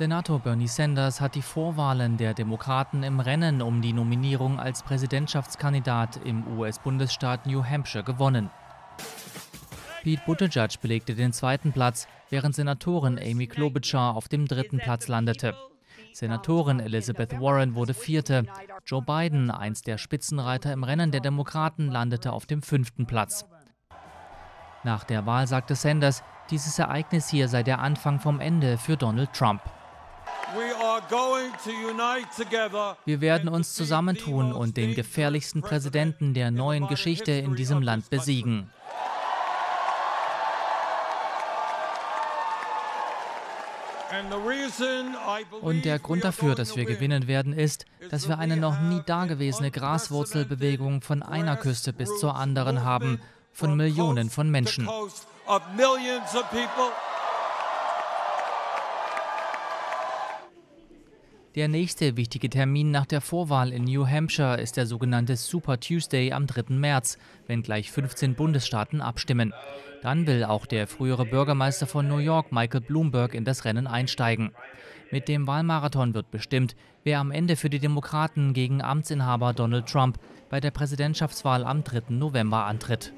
Senator Bernie Sanders hat die Vorwahlen der Demokraten im Rennen um die Nominierung als Präsidentschaftskandidat im US-Bundesstaat New Hampshire gewonnen. Pete Buttigieg belegte den zweiten Platz, während Senatorin Amy Klobuchar auf dem dritten Platz landete. Senatorin Elizabeth Warren wurde vierte. Joe Biden, einst der Spitzenreiter im Rennen der Demokraten, landete auf dem fünften Platz. Nach der Wahl sagte Sanders, dieses Ereignis hier sei der Anfang vom Ende für Donald Trump. Wir werden uns zusammentun und den gefährlichsten Präsidenten der neuen Geschichte in diesem Land besiegen. Und der Grund dafür, dass wir gewinnen werden, ist, dass wir eine noch nie dagewesene Graswurzelbewegung von einer Küste bis zur anderen haben, von Millionen von Menschen. Der nächste wichtige Termin nach der Vorwahl in New Hampshire ist der sogenannte Super Tuesday am 3. März, wenn gleich 15 Bundesstaaten abstimmen. Dann will auch der frühere Bürgermeister von New York, Michael Bloomberg, in das Rennen einsteigen. Mit dem Wahlmarathon wird bestimmt, wer am Ende für die Demokraten gegen Amtsinhaber Donald Trump bei der Präsidentschaftswahl am 3. November antritt.